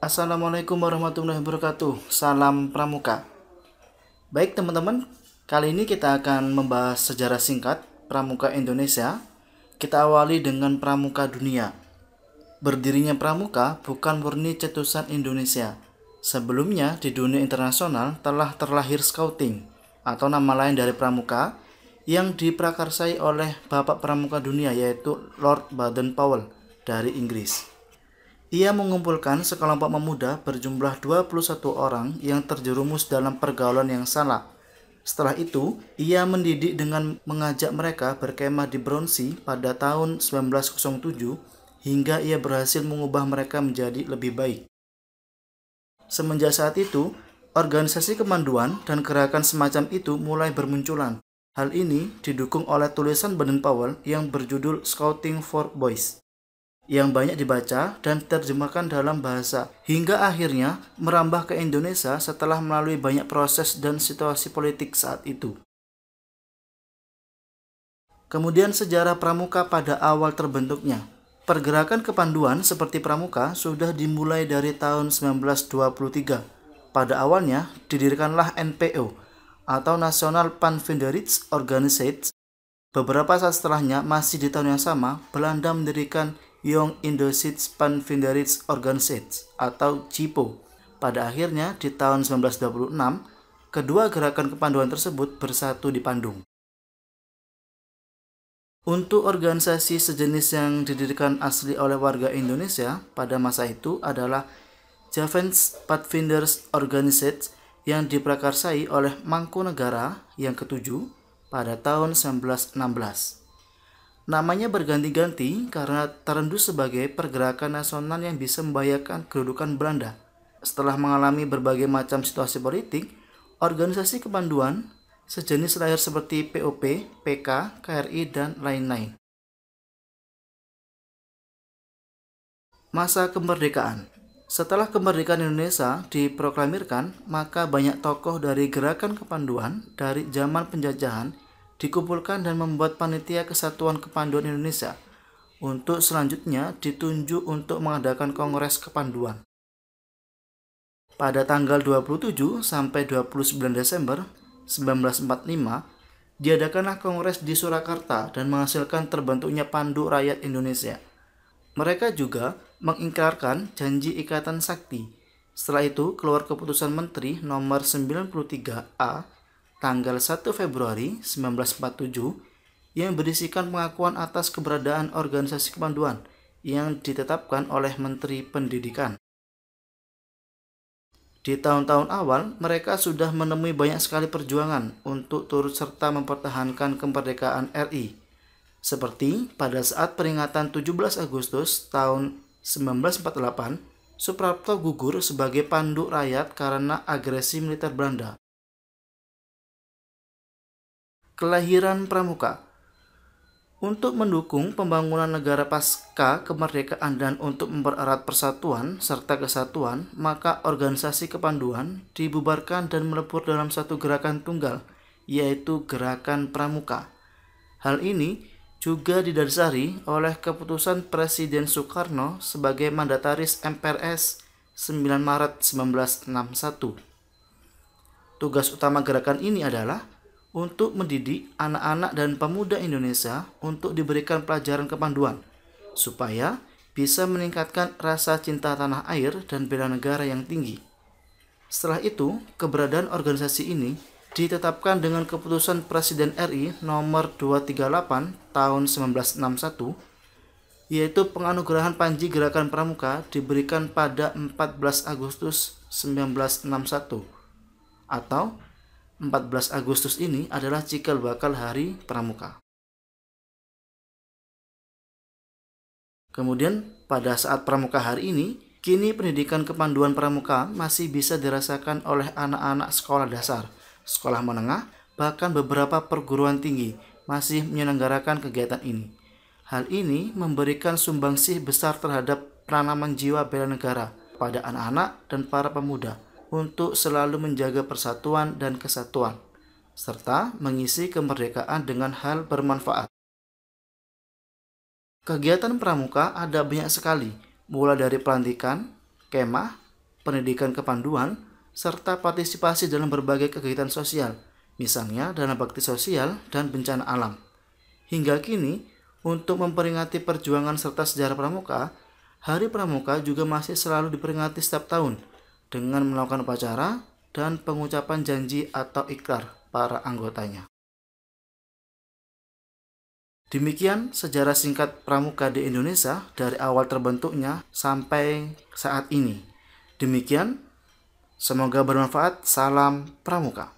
Assalamualaikum warahmatullahi wabarakatuh. Salam Pramuka. Baik teman-teman, kali ini kita akan membahas sejarah singkat Pramuka Indonesia. Kita awali dengan Pramuka Dunia. Berdirinya Pramuka bukan murni cetusan Indonesia. Sebelumnya di dunia internasional telah terlahir Scouting atau nama lain dari Pramuka yang diprakarsai oleh Bapak Pramuka Dunia yaitu Lord Baden-Powell dari Inggris. Ia mengumpulkan sekelompok pemuda berjumlah 21 orang yang terjerumus dalam pergaulan yang salah. Setelah itu, ia mendidik dengan mengajak mereka berkemah di Bronsi pada tahun 1907 hingga ia berhasil mengubah mereka menjadi lebih baik. Semenjak saat itu, organisasi kemanduan dan gerakan semacam itu mulai bermunculan. Hal ini didukung oleh tulisan Baden Powell yang berjudul Scouting for Boys yang banyak dibaca dan terjemahkan dalam bahasa hingga akhirnya merambah ke Indonesia setelah melalui banyak proses dan situasi politik saat itu. Kemudian sejarah pramuka pada awal terbentuknya. Pergerakan kepanduan seperti pramuka sudah dimulai dari tahun 1923. Pada awalnya didirikanlah NPO atau National Panvinderits Organisatie. Beberapa saat setelahnya, masih di tahun yang sama, Belanda mendirikan Young Indosits Panvinderits Organisatie atau CIPO. Pada akhirnya di tahun 1926, kedua gerakan kepanduan tersebut bersatu di Bandung. Untuk organisasi sejenis yang didirikan asli oleh warga Indonesia pada masa itu adalah Javens Pathfinders Organisatie yang diprakarsai oleh Mangkunegara yang ketujuh pada tahun 1916. Namanya berganti-ganti karena terendus sebagai pergerakan nasional yang bisa membahayakan kedudukan Belanda. Setelah mengalami berbagai macam situasi politik, organisasi kepanduan sejenis lahir seperti POP, PK, KRI, dan lain-lain. Masa kemerdekaan setelah kemerdekaan Indonesia diproklamirkan, maka banyak tokoh dari gerakan kepanduan dari zaman penjajahan dikumpulkan dan membuat panitia Kesatuan Kepanduan Indonesia untuk selanjutnya ditunjuk untuk mengadakan Kongres Kepanduan. Pada tanggal 27 sampai 29 Desember 1945, diadakanlah kongres di Surakarta dan menghasilkan terbentuknya Pandu Rakyat Indonesia. Mereka juga mengingkarkan janji Ikatan Sakti. Setelah itu keluar keputusan Menteri nomor 93A tanggal 1 Februari 1947 yang berisikan pengakuan atas keberadaan organisasi kepanduan yang ditetapkan oleh Menteri Pendidikan. Di tahun-tahun awal, mereka sudah menemui banyak sekali perjuangan untuk turut serta mempertahankan kemerdekaan RI. Seperti pada saat peringatan 17 Agustus tahun 1948, Suprapto gugur sebagai pandu rakyat karena agresi militer Belanda. Kelahiran Pramuka untuk mendukung pembangunan negara pasca kemerdekaan dan untuk mempererat persatuan serta kesatuan, maka organisasi kepanduan dibubarkan dan melebur dalam satu gerakan tunggal, yaitu Gerakan Pramuka. Hal ini juga didasari oleh keputusan Presiden Soekarno sebagai mandataris MPRS 9 Maret 1961. Tugas utama gerakan ini adalah untuk mendidik anak-anak dan pemuda Indonesia untuk diberikan pelajaran kepanduan supaya bisa meningkatkan rasa cinta tanah air dan bela negara yang tinggi. Setelah itu, keberadaan organisasi ini ditetapkan dengan keputusan Presiden RI nomor 238 tahun 1961 yaitu penganugerahan Panji Gerakan Pramuka diberikan pada 14 Agustus 1961 atau 14 Agustus ini adalah cikal bakal hari Pramuka. Kemudian pada saat Pramuka hari ini, kini pendidikan kepanduan Pramuka masih bisa dirasakan oleh anak-anak sekolah dasar, sekolah menengah, bahkan beberapa perguruan tinggi masih menyelenggarakan kegiatan ini. Hal ini memberikan sumbangsih besar terhadap penanaman jiwa bela negara pada anak-anak dan para pemuda untuk selalu menjaga persatuan dan kesatuan, serta mengisi kemerdekaan dengan hal bermanfaat. Kegiatan pramuka ada banyak sekali, mulai dari pelantikan, kemah, pendidikan kepanduan, serta partisipasi dalam berbagai kegiatan sosial, misalnya dana bakti sosial dan bencana alam. Hingga kini, untuk memperingati perjuangan serta sejarah Pramuka, Hari Pramuka juga masih selalu diperingati setiap tahun dengan melakukan upacara dan pengucapan janji atau ikrar para anggotanya. Demikian sejarah singkat pramuka di Indonesia dari awal terbentuknya sampai saat ini. Demikian, semoga bermanfaat. Salam pramuka.